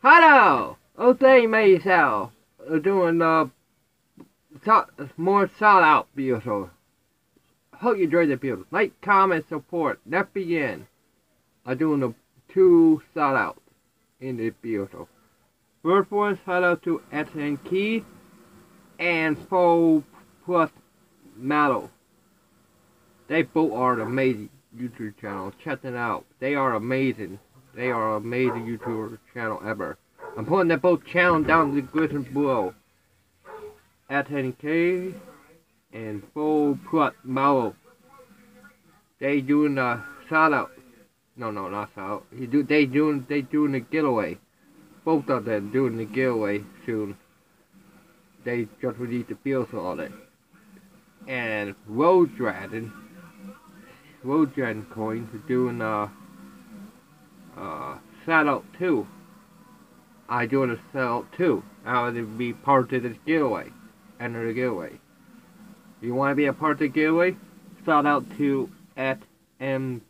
Hello! Jose Maysel uh, doing uh, so, more shout out beautiful. Hope you enjoyed the beautiful. Like, comment, support. Let's begin. I'm doing the two shout outs in the beautiful. First one shout out to SM Kay and Full Push Metal. They both are amazing YouTube channels. Check them out. They are amazing. They are amazing YouTuber channel ever. I'm putting their both channel down in the description below. SM Kay and Full Push Metal. They doing a shout out. No, no, not shout out. He do, they doing they doing the giveaway. Both of them doing the giveaway soon. They just released the bills on it. And Road Dragon Road Dragon coins are doing a uh out too. I a shout out too. I want to be part of this giveaway. Enter the giveaway. You want to be a part of the giveaway? Shout out to at and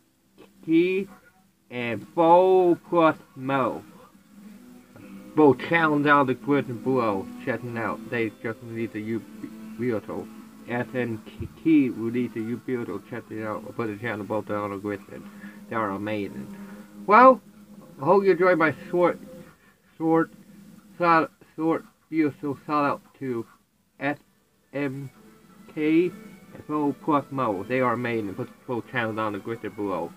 Full Push Mo. Both channels down the description below. Checking out. They just released a U Beautiful. SNT released a U Beautiful. Check it out. I'll put the channel both down the description. They are amazing. Well, I hope you enjoyed my short, short, short, short, beautiful shout out to SM Kay and Full Push Mo. They are amazing. Put full channels down the description below.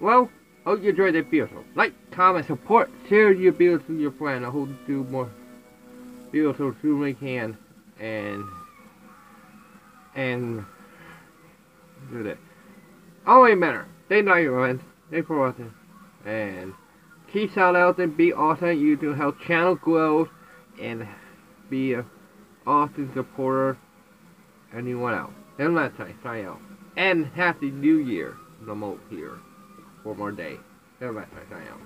Well, hope you enjoyed that beautiful. Like, comment, support, share your videos with your friend. I hope to do more videos so soon as we can. And, and, do that. Always matter. They know your friends. They for us. And, keep shout out and be awesome. You to help channel grow and be a awesome supporter. Anyone else. And last time, sign out. And happy new year. The most here. One more day. Everybody, sign out.